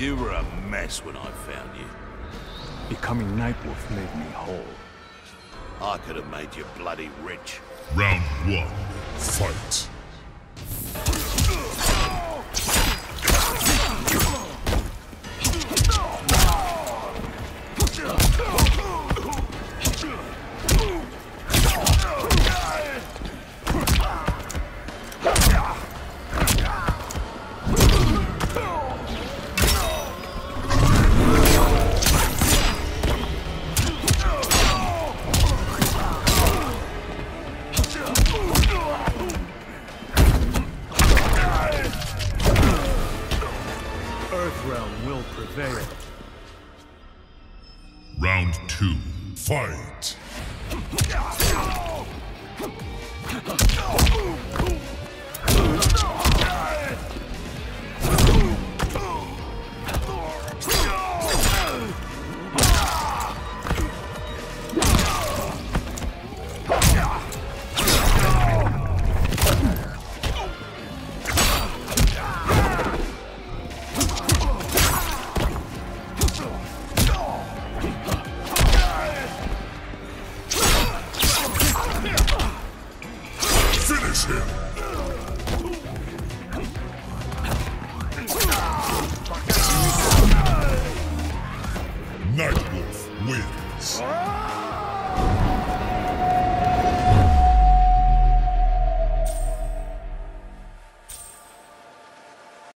You were a mess when I found you. Becoming Nightwolf made me whole. I could have made you bloody rich. Round one, fight. Earth will prevail. Round two, fight! Nightwolf wins.